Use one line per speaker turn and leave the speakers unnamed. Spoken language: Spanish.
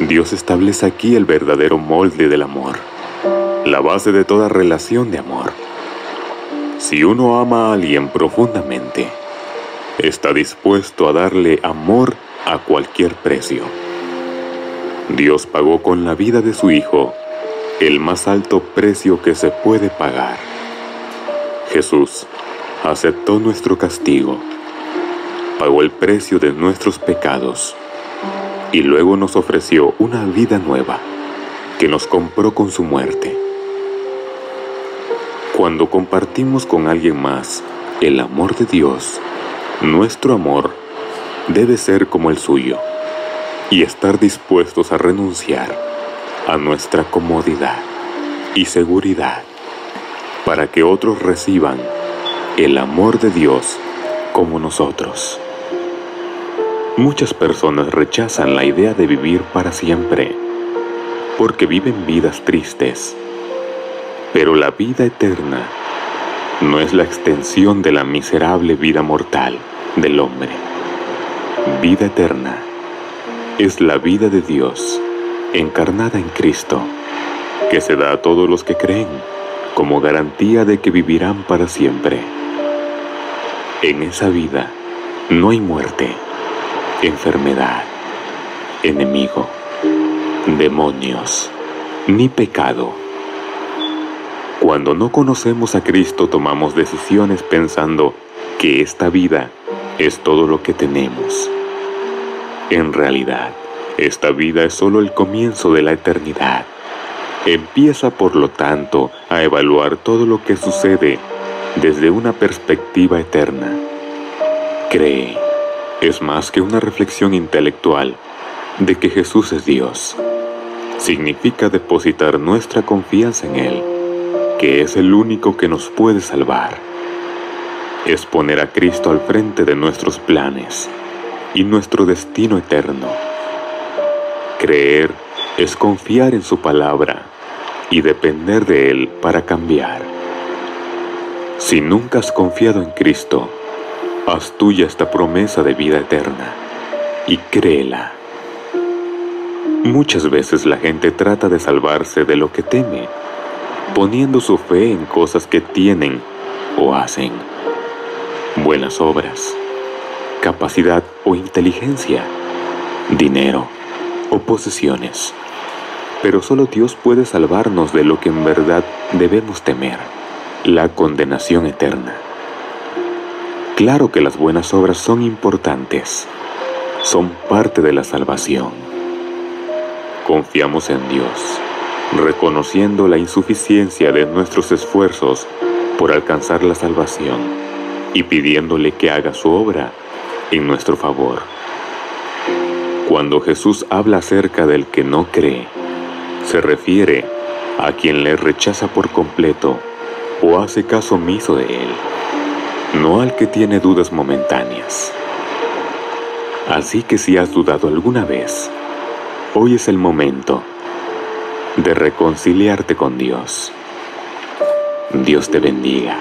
Dios establece aquí el verdadero molde del amor, la base de toda relación de amor. Si uno ama a alguien profundamente, está dispuesto a darle amor a cualquier precio. Dios pagó con la vida de su Hijo el más alto precio que se puede pagar. Jesús aceptó nuestro castigo, pagó el precio de nuestros pecados y luego nos ofreció una vida nueva que nos compró con su muerte. Cuando compartimos con alguien más el amor de Dios, nuestro amor debe ser como el suyo y estar dispuestos a renunciar a nuestra comodidad y seguridad para que otros reciban el amor de Dios como nosotros. Muchas personas rechazan la idea de vivir para siempre porque viven vidas tristes. Pero la vida eterna no es la extensión de la miserable vida mortal del hombre. Vida eterna es la vida de Dios encarnada en Cristo, que se da a todos los que creen como garantía de que vivirán para siempre. En esa vida no hay muerte enfermedad, enemigo, demonios, ni pecado. Cuando no conocemos a Cristo tomamos decisiones pensando que esta vida es todo lo que tenemos. En realidad, esta vida es solo el comienzo de la eternidad. Empieza por lo tanto a evaluar todo lo que sucede desde una perspectiva eterna. Cree es más que una reflexión intelectual de que Jesús es Dios. Significa depositar nuestra confianza en Él, que es el único que nos puede salvar. Es poner a Cristo al frente de nuestros planes y nuestro destino eterno. Creer es confiar en su palabra y depender de Él para cambiar. Si nunca has confiado en Cristo, Haz tuya esta promesa de vida eterna y créela. Muchas veces la gente trata de salvarse de lo que teme, poniendo su fe en cosas que tienen o hacen. Buenas obras, capacidad o inteligencia, dinero o posesiones. Pero solo Dios puede salvarnos de lo que en verdad debemos temer, la condenación eterna. Claro que las buenas obras son importantes, son parte de la salvación. Confiamos en Dios, reconociendo la insuficiencia de nuestros esfuerzos por alcanzar la salvación y pidiéndole que haga su obra en nuestro favor. Cuando Jesús habla acerca del que no cree, se refiere a quien le rechaza por completo o hace caso omiso de él no al que tiene dudas momentáneas. Así que si has dudado alguna vez, hoy es el momento de reconciliarte con Dios. Dios te bendiga.